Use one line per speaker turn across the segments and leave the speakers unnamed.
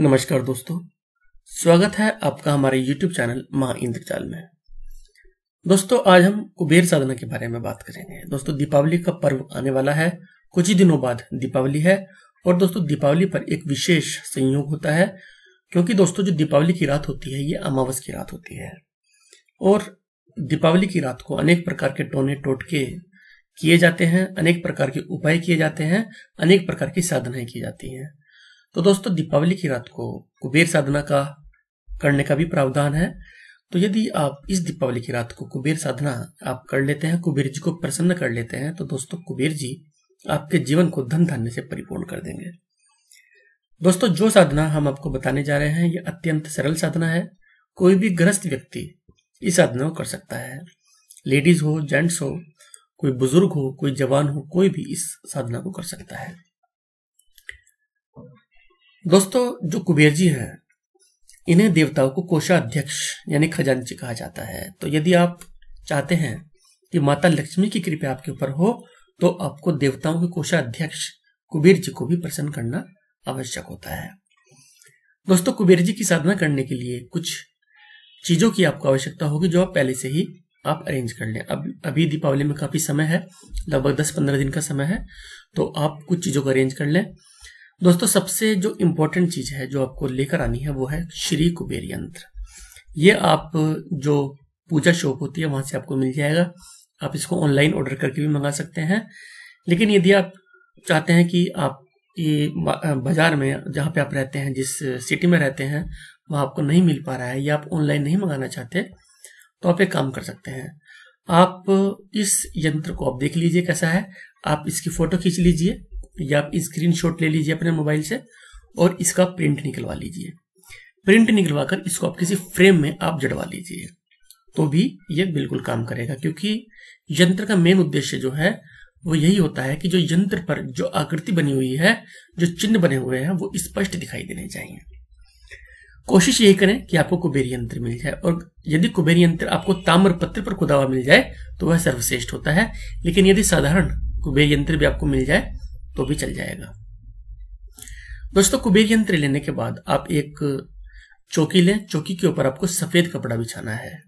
नमस्कार दोस्तों, स्वागत है आपका हमारे YouTube चैनल माँ इंद्रजाल में। दोस्तों, आज हम कुबेर साधना के बारे में बात करेंगे। दोस्तों, दीपावली का पर्व आने वाला है। कुछ ही दिनों बाद दीपावली है और दोस्तों, दीपावली पर एक विशेष संयोग होता है क्योंकि दोस्तों, जो दीपावली की रात होती है, ये अमावस की रात होती है। और दीपावली की रात को अनेक प्रकार के टोने टोटके किए जाते हैं, अनेक प्रकार के उपाय किए जाते हैं, अनेक प्रकार की साधनाएँ की जाती हैं। तो दोस्तों, दीपावली की रात को कुबेर साधना का करने का भी प्रावधान है। तो यदि आप इस दीपावली की रात को कुबेर साधना आप कर लेते हैं, कुबेर जी को प्रसन्न कर लेते हैं तो दोस्तों, कुबेर जी आपके जीवन को धन धान्य से परिपूर्ण कर देंगे। दोस्तों, जो साधना हम आपको बताने जा रहे हैं, ये अत्यंत सरल साधना है। कोई भी ग्रस्त व्यक्ति इस साधना को कर सकता है। लेडीज़ हो, जेंट्स हो, कोई बुज़ुर्ग हो, कोई जवान हो, कोई भी इस साधना को कर सकता है। दोस्तों, जो कुबेर जी हैं, इन्हें देवताओं को कोषाध्यक्ष, यानी खजांची कहा जाता है। तो यदि आप चाहते हैं कि माता लक्ष्मी की कृपा आपके ऊपर हो तो आपको देवताओं के कोषाध्यक्ष कुबेर जी को भी प्रसन्न करना आवश्यक होता है। दोस्तों, कुबेर जी की साधना करने के लिए कुछ चीज़ों की आपको आवश्यकता होगी, जो आप पहले से ही आप अरेंज कर लें। अब, अभी दीपावली में काफ़ी समय है, लगभग दस पंद्रह दिन का समय है तो आप कुछ चीज़ों को अरेंज कर लें। दोस्तों, सबसे जो इम्पोर्टेंट चीज़ है जो आपको लेकर आनी है, वो है श्री कुबेर यंत्र। ये आप, जो पूजा शॉप होती है, वहाँ से आपको मिल जाएगा। आप इसको ऑनलाइन ऑर्डर करके भी मंगा सकते हैं। लेकिन यदि आप चाहते हैं कि आप ये बाज़ार में, जहाँ पे आप रहते हैं, जिस सिटी में रहते हैं, वहाँ आपको नहीं मिल पा रहा है या आप ऑनलाइन नहीं मंगाना चाहते तो आप एक काम कर सकते हैं। आप इस यंत्र को आप देख लीजिए कैसा है। आप इसकी फ़ोटो खींच लीजिए। या आप स्क्रीन शॉट ले लीजिए अपने मोबाइल से और इसका प्रिंट निकलवा लीजिए। प्रिंट निकलवा कर इसको आप किसी फ्रेम में आप जड़वा लीजिए। तो भी ये बिल्कुल काम करेगा, क्योंकि यंत्र का मेन उद्देश्य जो है, वो यही होता है कि जो यंत्र पर जो आकृति बनी हुई है, जो चिन्ह बने हुए हैं, वो स्पष्ट दिखाई देने चाहिए। कोशिश यही करें कि आपको कुबेर यंत्र मिल जाए और यदि कुबेर यंत्र आपको ताम्र पत्र पर खुदा हुआ मिल जाए तो वह सर्वश्रेष्ठ होता है। लेकिन यदि साधारण कुबेर यंत्र भी आपको मिल जाए तो भी चल जाएगा। दोस्तों, कुबेर यंत्र लेने के बाद आप एक चौकी लें। चौकी के ऊपर आपको सफ़ेद कपड़ा बिछाना है।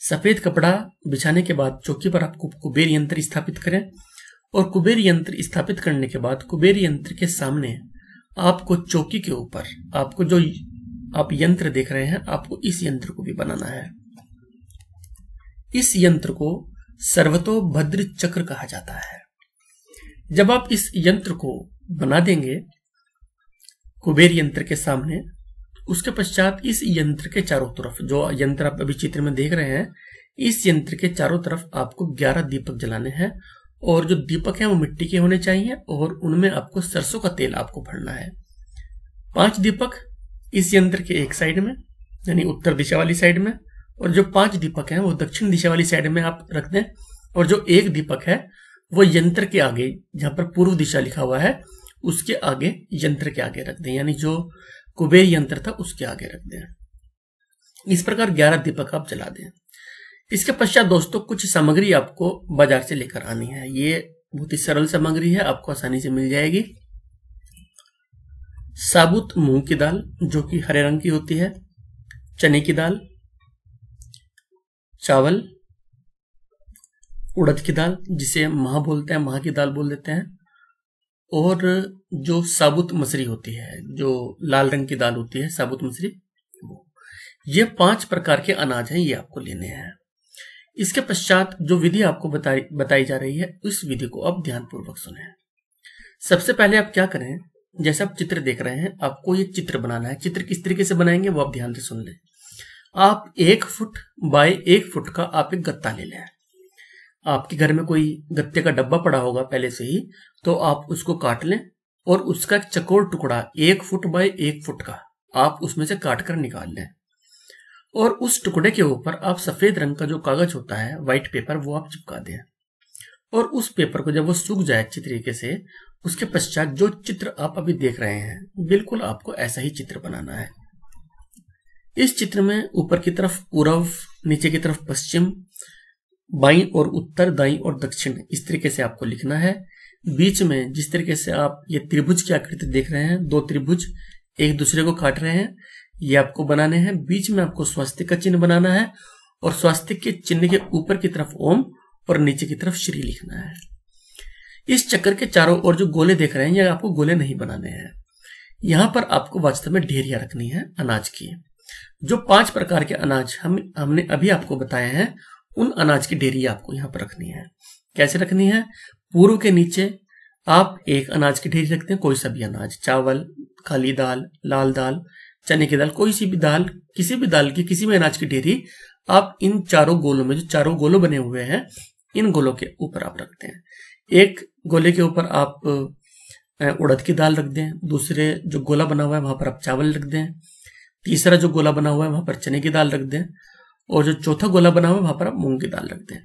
सफ़ेद कपड़ा बिछाने के बाद चौकी पर आपको कुबेर यंत्र स्थापित करें और कुबेर यंत्र स्थापित करने के बाद कुबेर यंत्र के सामने आपको चौकी के ऊपर आपको जो आप यंत्र देख रहे हैं, आपको इस यंत्र को भी बनाना है। इस यंत्र को सर्वतोभद्र चक्र कहा जाता है। जब आप इस यंत्र को बना देंगे, कुबेर यंत्र के सामने उसके पश्चात इस यंत्र के चारों तरफ़, जो यंत्र आप अभी चित्र में देख रहे हैं, इस यंत्र के चारों तरफ़ आपको 11 दीपक जलाने हैं, और जो दीपक है वो मिट्टी के होने चाहिए, और उनमें आपको सरसों का तेल आपको भरना है। पाँच दीपक इस यंत्र के एक साइड में, यानी उत्तर दिशा वाली साइड में, और जो पाँच दीपक हैं वो दक्षिण दिशा वाली साइड में आप रख दें, और जो एक दीपक है वो यंत्र के आगे, जहाँ पर पूर्व दिशा लिखा हुआ है, उसके आगे यंत्र के आगे रख दें। यानी जो कुबेर यंत्र था, उसके आगे रख दें। इस प्रकार ग्यारह दीपक आप जला दें। इसके पश्चात दोस्तों, कुछ सामग्री आपको बाज़ार से लेकर आनी है। ये बहुत ही सरल सामग्री है, आपको आसानी से मिल जाएगी। साबुत मूंग की दाल, जो कि हरे रंग की होती है, चने की दाल, चावल उड़द की दाल, जिसे माह बोलते हैं माह की दाल बोल देते हैं। और जो साबुत मछली होती है, जो लाल रंग की दाल होती है, साबुत मछली ये पाँच प्रकार के अनाज हैं, ये आपको लेने हैं। इसके पश्चात जो विधि आपको बताई बताई जा रही है, उस विधि को आप ध्यानपूर्वक सुने। सबसे पहले आप क्या करें, जैसे आप चित्र देख रहे हैं, आपको ये चित्र बनाना है। चित्र किस तरीके से बनाएँगे, वो आप ध्यान से सुन लें। आप एक फुट बाय एक फुट का आप एक गत्ता ले लें। आपके घर में कोई गत्ते का डब्बा पड़ा होगा पहले से ही तो आप उसको काट लें और उसका चकोर टुकड़ा, एक फुट बाय एक फुट का, आप उसमें से काट कर निकाल लें। और उस टुकड़े के ऊपर आप सफ़ेद रंग का जो कागज़ होता है व्हाइट पेपर वो आप चिपका दें। और उस पेपर को जब वो सूख जाए अच्छी तरीके से, उसके पश्चात जो चित्र आप अभी देख रहे हैं, बिल्कुल आपको ऐसा ही चित्र बनाना है। इस चित्र में ऊपर की तरफ़ पूर्व नीचे की तरफ़ पश्चिम बाई और उत्तर, दाई और दक्षिण। इस तरीके से आपको लिखना है। बीच में जिस तरीके से आप ये त्रिभुज की आकृति देख रहे हैं, दो त्रिभुज एक दूसरे को काट रहे हैं, ये आपको बनाने हैं। बीच में आपको स्वास्थ्य का चिन्ह बनाना है और स्वास्थ्य के चिन्ह के ऊपर की तरफ़ ओम और नीचे की तरफ़ श्री लिखना है। इस चक्कर के चारों ओर जो गोले देख रहे हैं, ये आपको गोले नहीं बनाने हैं। यहाँ पर आपको वास्तव में ढेरिया रखनी है, अनाज की। जो पाँच प्रकार के अनाज हम, हमने अभी आपको बताए हैं उन अनाज की ढेरी आपको यहाँ पर रखनी है। कैसे रखनी है? पूर्व के नीचे आप एक अनाज की ढेरी रखते हैं, कोई सा भी अनाज, चावल, काली दाल, लाल दाल, चने की दाल, कोई सी भी दाल, किसी भी दाल की, किसी भी अनाज की ढेरी आप इन चारों गोलों में जो चारों गोलों बने हुए हैं, इन गोलों के ऊपर आप रखते हैं। एक गोले के ऊपर आप उड़द की दाल रख दें, दूसरे जो गोला बना हुआ है वहाँ पर आप चावल रख दें, तीसरा जो गोला बना हुआ है वहाँ पर चने की दाल रख दें और जो चौथा गोला बना हुआ है, वहाँ पर आप मूंग की दाल रख दें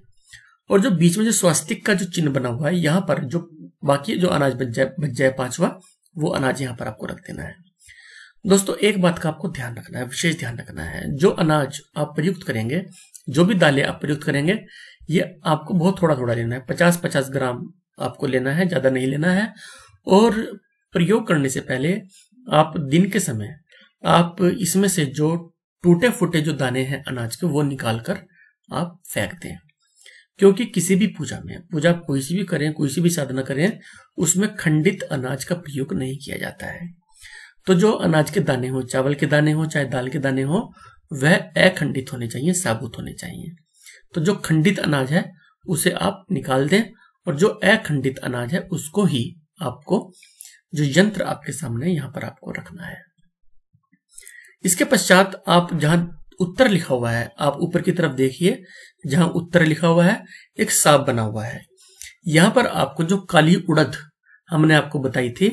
और जो बीच में जो स्वास्तिक का जो चिन्ह बना हुआ है, यहाँ पर जो बाकी जो अनाज बच जाए बच जाए पांचवा, वो अनाज यहाँ पर आपको रख देना है। दोस्तों, एक बात का आपको ध्यान रखना है, विशेष ध्यान रखना है। जो अनाज आप प्रयुक्त करेंगे, जो भी दालें आप प्रयुक्त करेंगे, ये आपको बहुत थोड़ा थोड़ा लेना है। पचास पचास ग्राम आपको लेना है, ज़्यादा नहीं लेना है। और प्रयोग करने से पहले आप दिन के समय, आप इसमें से जो टूटे फूटे जो दाने हैं अनाज के, वो निकाल कर आप फेंक दें क्योंकि किसी भी पूजा में, पूजा कोई सी भी करें, कोई सी भी साधना करें, उसमें खंडित अनाज का प्रयोग नहीं किया जाता है। तो जो अनाज के दाने हो, चावल के दाने हो, चाहे दाल के दाने हो, वह अखंडित होने चाहिए, साबुत होने चाहिए। तो जो खंडित अनाज है, उसे आप निकाल दें और जो अखंडित अनाज है, उसको ही आपको, जो यंत्र आपके सामने यहाँ पर आपको रखना है। इसके पश्चात आप जहाँ उत्तर लिखा हुआ है, आप ऊपर की तरफ़ देखिए, जहाँ उत्तर लिखा हुआ है, एक सांप बना हुआ है। यहाँ पर आपको जो काली उड़द हमने आपको बताई थी,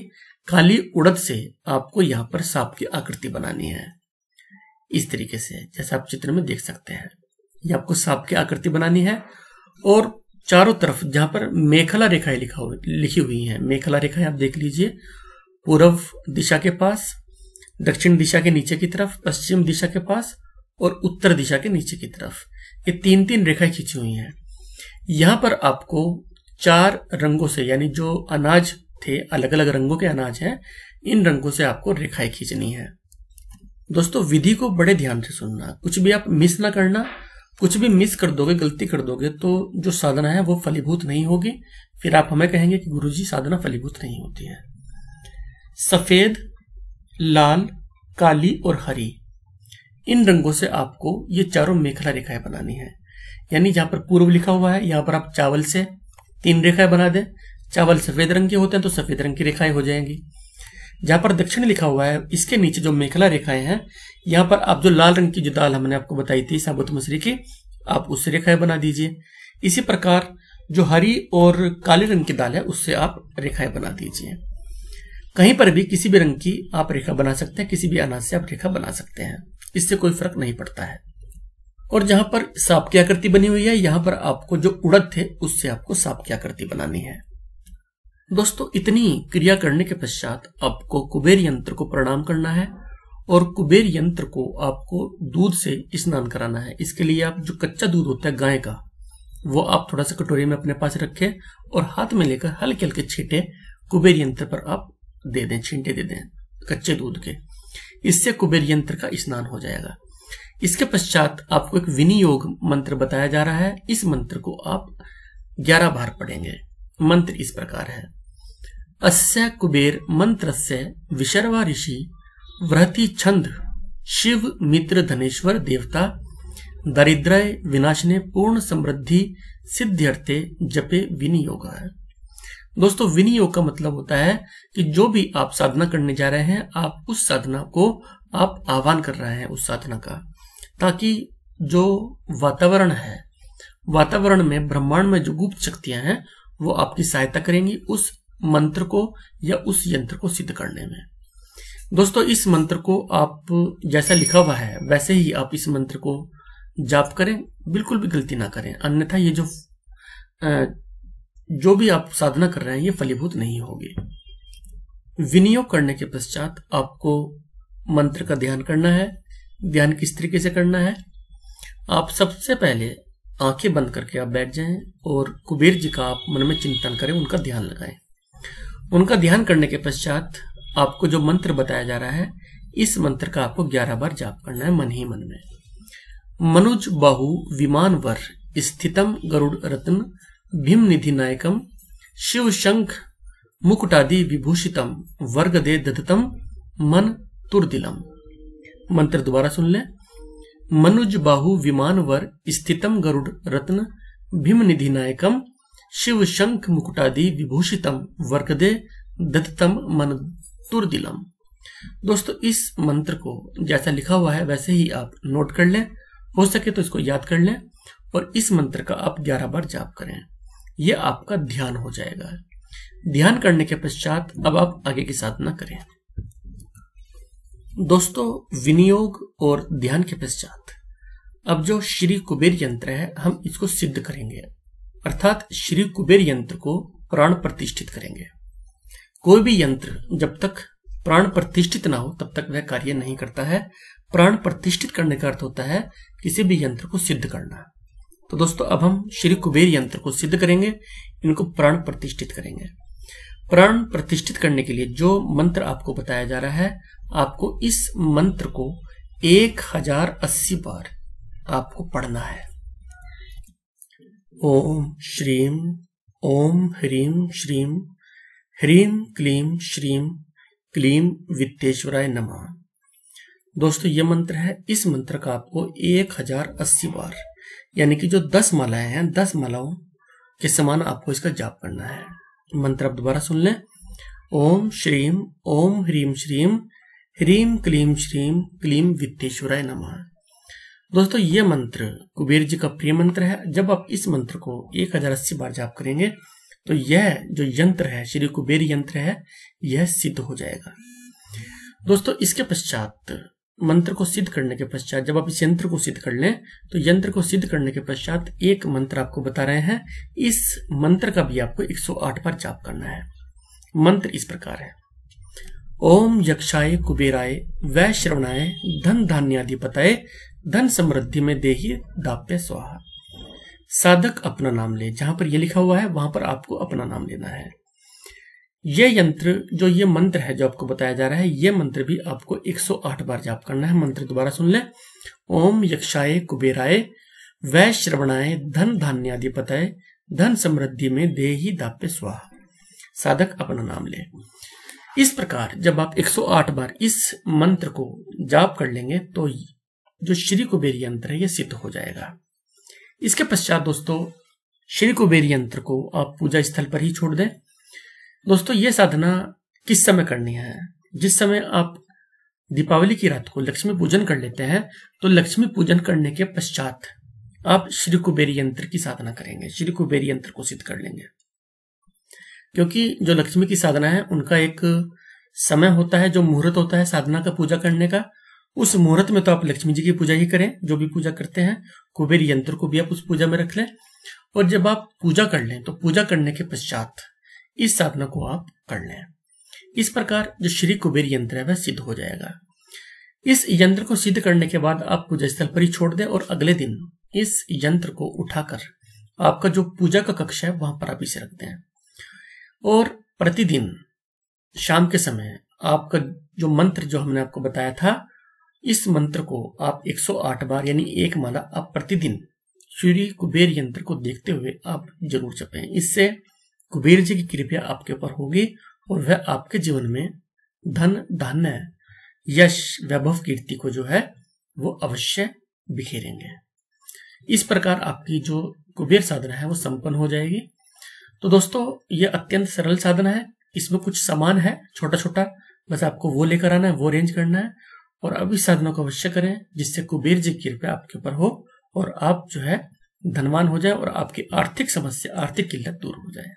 काली उड़द से आपको यहाँ पर सांप की आकृति बनानी है। इस तरीके से, जैसा आप चित्र में देख सकते हैं। ये आपको सांप की आकृति बनानी है और चारों तरफ़ जहाँ पर मेखला रेखाएँ लिखा हुआ लिखी हुई है, मेखला रेखाएँ आप देख लीजिए पूर्व दिशा के पास दक्षिण दिशा के नीचे की तरफ़, पश्चिम दिशा के पास और उत्तर दिशा के नीचे की तरफ़। ये तीन तीन रेखाएँ खींची हुई हैं। यहाँ पर आपको चार रंगों से, यानी जो अनाज थे अलग अलग रंगों के अनाज हैं, इन रंगों से आपको रेखाएँ खींचनी है। दोस्तों, विधि को बड़े ध्यान से सुनना। कुछ भी आप मिस ना करना, कुछ भी मिस कर दोगे, गलती कर दोगे तो जो साधना है, वो फलीभूत नहीं होगी। फिर आप हमें कहेंगे कि गुरुजी, साधना फलीभूत नहीं होती है। सफ़ेद लाल, काली और हरी। इन रंगों से आपको ये चारों मेखला रेखाएँ बनानी है। यानी जहाँ पर पूर्व लिखा हुआ है, यहाँ पर आप चावल से तीन रेखाएँ बना दें। चावल सफ़ेद रंग के होते हैं तो सफ़ेद रंग की रेखाएँ हो जाएँगी। जहाँ पर दक्षिण लिखा हुआ है, इसके नीचे जो मेखला रेखाएँ हैं, यहाँ पर आप जो लाल रंग की जो दाल हमने आपको बताई थी, साबुत मछली की, आप उससे रेखाएँ बना दीजिए। इसी प्रकार जो हरी और काले रंग की दाल है, उससे आप रेखाएँ बना दीजिए। कहीं पर भी किसी भी रंग की आप रेखा बना सकते हैं, किसी भी अनाज से आप रेखा बना सकते हैं। इससे कोई फ़र्क नहीं पड़ता है। और जहाँ पर सांप की आकृति बनी हुई है, यहाँ पर आपको जो उड़द थे, उससे आपको सांप की आकृति बनानी है। दोस्तों, इतनी क्रिया करने के पश्चात आपको कुबेर यंत्र को प्रणाम करना है और कुबेर यंत्र को आपको दूध से स्नान कराना है। इसके लिए आप जो कच्चा दूध होता है गाय का, वो आप थोड़ा सा कटोरी में अपने पास रखें और हाथ में लेकर हल्के हल्के छींटे। कुबेर यंत्र पर आप दे दें, छींटे दे दें, कच्चे दूध के। इससे कुबेर यंत्र का स्नान हो जाएगा। इसके पश्चात आपको एक विनियोग मंत्र बताया जा रहा है। इस मंत्र को आप ग्यारह बार पढ़ेंगे। मंत्र इस प्रकार है। अस्य कुबेर मंत्रस्य विशर्वा ऋषि व्रति छंद शिव मित्र धनेश्वर देवता दरिद्रय विनाशने पूर्ण समृद्धि सिद्ध्यर्थे जपे विनियोग। है दोस्तों, विनियोग का मतलब होता है कि जो भी आप साधना करने जा रहे हैं, आप उस साधना को आप आह्वान कर रहे हैं उस साधना का। ताकि जो वातावरण है, वातावरण में, ब्रह्मांड में जो गुप्त शक्तियाँ हैं, वो आपकी सहायता करेंगी उस मंत्र को या उस यंत्र को सिद्ध करने में। दोस्तों, इस मंत्र को आप जैसा लिखा हुआ है, वैसे ही आप इस मंत्र को जाप करें, बिल्कुल भी गलती ना करें। अन्यथा ये जो जो भी आप साधना कर रहे हैं, ये फलीभूत नहीं होगी। विनियोग करने के पश्चात आपको मंत्र का ध्यान करना है। ध्यान किस तरीके से करना है? आप सबसे पहले आँखें बंद करके आप बैठ जाएँ और कुबेर जी का आप मन में चिंतन करें, उनका ध्यान लगाएँ। उनका ध्यान करने के पश्चात आपको जो मंत्र बताया जा रहा है, इस मंत्र का आपको ग्यारह बार जाप करना है मन ही मन में। मनुज बाहु विमान वर स्थितम गरुड़ रत्न भीम निधि नायकम शिव शंख मुकुटादि विभूषितम वर्ग दे दत्तम, मन तुरदिलम। मंत्र दोबारा सुन ले। मनुज बाहु विमान वर स्थितम गरुड़ रत्न भीम निधि नायकम शिव शंख मुकुटादि विभूषितम वर्गदे दत्तम, मन तुरदिलम। दोस्तों, इस मंत्र को जैसा लिखा हुआ है, वैसे ही आप नोट कर लें। हो सके तो इसको याद कर लें और इस मंत्र का आप ग्यारह बार जाप करें। यह आपका ध्यान हो जाएगा। ध्यान करने के पश्चात अब आप आगे की साधना करें। दोस्तों, विनियोग और ध्यान के पश्चात, अब जो श्री कुबेर यंत्र है, हम इसको सिद्ध करेंगे। अर्थात श्री कुबेर यंत्र को प्राण प्रतिष्ठित करेंगे। कोई भी यंत्र जब तक प्राण प्रतिष्ठित ना हो, तब तक वह कार्य नहीं करता है। प्राण प्रतिष्ठित करने का अर्थ होता है किसी भी यंत्र को सिद्ध करना। तो दोस्तों, अब हम श्री कुबेर यंत्र को सिद्ध करेंगे, इनको प्राण प्रतिष्ठित करेंगे। प्राण प्रतिष्ठित करने के लिए जो मंत्र आपको बताया जा रहा है, आपको इस मंत्र को एक हज़ार अस्सी बार आपको पढ़ना है। ओम श्रीम ओम ह्रीम श्रीम ह्रीम क्लीम श्रीम क्लीम वित्तेश्वराय नमः। दोस्तों, ये मंत्र है, इस मंत्र का आपको एक हज़ार अस्सी बार यानी कि जो दस मालाएँ हैं, दस मालाओं के समान आपको इसका जाप करना है। मंत्र आप दोबारा सुन लें। ओम श्रीम ओम ह्रीम श्रीम ह्रीम क्लीम श्रीम क्लीम वित्तेश्वराय नमः। दोस्तों, ये मंत्र कुबेर जी का प्रिय मंत्र है। जब आप इस मंत्र को एक हज़ार अस्सी बार जाप करेंगे तो यह जो यंत्र है, श्री कुबेर यंत्र है, यह सिद्ध हो जाएगा। दोस्तों, इसके पश्चात मंत्र को सिद्ध करने के पश्चात, जब आप इस यंत्र को सिद्ध कर लें तो यंत्र को सिद्ध करने के पश्चात एक मंत्र आपको बता रहे हैं। इस मंत्र का भी आपको 108 बार जाप करना है। मंत्र इस प्रकार है। ओम यक्षाय कुबेराय, वै श्रवणाय, धन धान्याधिपताय धन समृद्धि में देही दाप्य स्वाहा। साधक अपना नाम ले, जहाँ पर यह लिखा हुआ है, वहाँ पर आपको अपना नाम लेना है। यह यंत्र, जो ये मंत्र है जो आपको बताया जा रहा है यह मंत्र भी आपको 108 बार जाप करना है। मंत्र दोबारा सुन ले। ओम यक्षाय कुबेराय वै श्रवणाय धन धान्याधिपताय, धन समृद्धि में देही दाप्य स्वाहा। साधक अपना नाम ले। इस प्रकार जब आप 108 बार इस मंत्र को जाप कर लेंगे तो जो श्री कुबेर यंत्र है, ये सिद्ध हो जाएगा। इसके पश्चात दोस्तों, श्री कुबेर यंत्र को आप पूजा स्थल पर ही छोड़ दें। दोस्तों, ये साधना किस समय करनी है? जिस समय आप दीपावली की रात को लक्ष्मी पूजन कर लेते हैं तो लक्ष्मी पूजन करने के पश्चात आप श्री कुबेर यंत्र की साधना करेंगे, श्री कुबेर यंत्र को सिद्ध कर लेंगे। क्योंकि जो लक्ष्मी की साधना है, उनका एक समय होता है, जो मुहूर्त होता है साधना का पूजा करने का। उस मुहूर्त में तो आप लक्ष्मी जी की पूजा ही करें, जो भी पूजा करते हैं। कुबेर यंत्र को भी आप उस पूजा में रख लें। और जब आप पूजा कर लें तो पूजा करने के पश्चात इस साधना को आप कर लें। इस प्रकार जो श्री कुबेर यंत्र है, वह सिद्ध हो जाएगा। इस यंत्र को सिद्ध करने के बाद आप पूजा स्थल पर ही छोड़ दें और अगले दिन इस यंत्र को उठाकर आपका जो पूजा का कक्ष है, वहाँ पर आप इसे रख दें। और प्रतिदिन शाम के समय आपका जो मंत्र जो हमने आपको बताया था, इस मंत्र को आप 108 बार यानी एक माला आप प्रतिदिन सूर्य कुबेर यंत्र को देखते हुए आप ज़रूर जपें। इससे कुबेर जी की कृपया आपके ऊपर होगी और वह आपके जीवन में धन, धान्य, यश, वैभव कीर्ति को जो है, वो अवश्य बिखेरेंगे। इस प्रकार आपकी जो कुबेर साधना है, वो संपन्न हो जाएगी। तो दोस्तों, ये अत्यंत सरल साधना है। इसमें कुछ सामान है छोटा छोटा बस आपको वो लेकर आना है, वो अरेंज करना है। और अब इस साधना को अवश्य करें, जिससे कुबेर जी की कृपया आपके ऊपर हो और आप जो है, धनवान हो जाए और आपकी आर्थिक समस्या, आर्थिक किल्लत दूर हो जाए।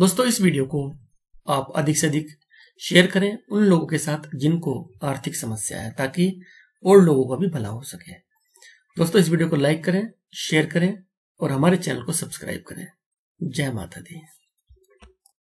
दोस्तों, इस वीडियो को आप अधिक से अधिक शेयर करें उन लोगों के साथ जिनको आर्थिक समस्या है, ताकि और लोगों का भी भला हो सके। दोस्तों, इस वीडियो को लाइक करें, शेयर करें और हमारे चैनल को सब्सक्राइब करें। जय माता दी।